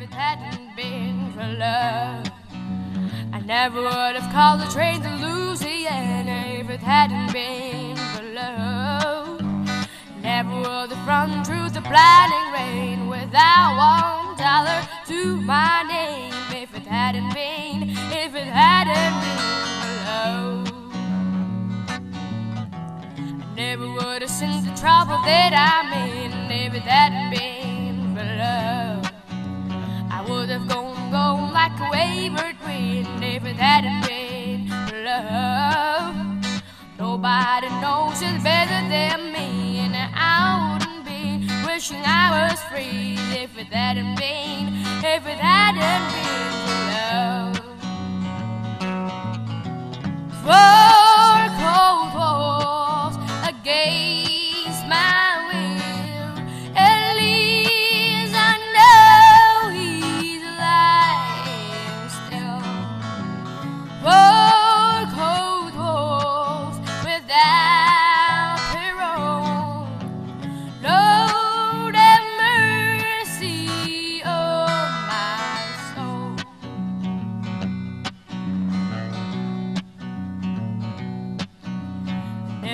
if it hadn't been for love. I never would have called the train to Louisiana if it hadn't been for love. Never would have run through the blinding rain without one dollar to my name if it hadn't been, if it hadn't been for love. I never would have seen the trouble that I'm in if it hadn't been for love. Wayward wind if it hadn't been love. Nobody knows it better than me, and I wouldn't be wishing I was free if it hadn't been, if it hadn't been love. Four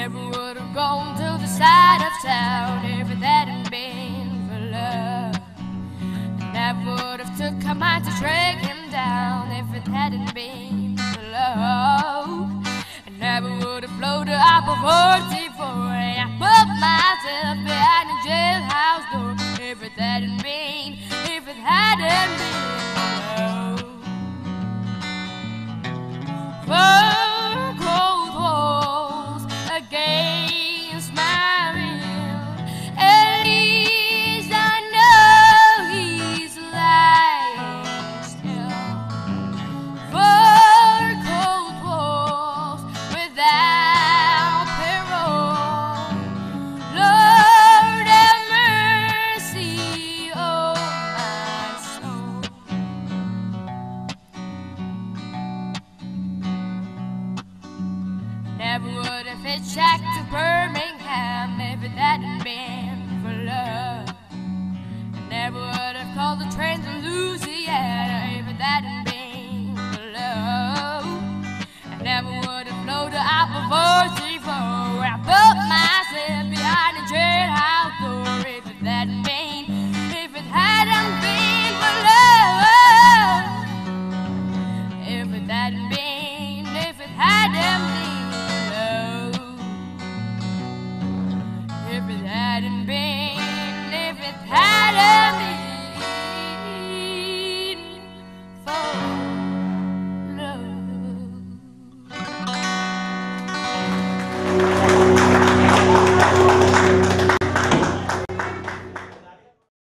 Never would have gone to the side of town if it hadn't been for love. Never would have took a mind to track him down if it hadn't been for love. Never would have floated up a 44 Never would have hitchhiked to Birmingham if it hadn't been for love. Never would have called the train to Louisiana and being